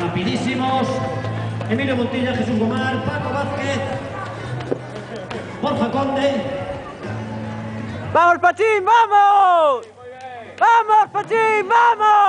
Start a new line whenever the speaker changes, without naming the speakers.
rapidísimos. Emilio Montilla, Jesús Gomar, Paco Vázquez, Borja Conde.
¡Vamos, Pachín, vamos! ¡Vamos, Pachín, vamos!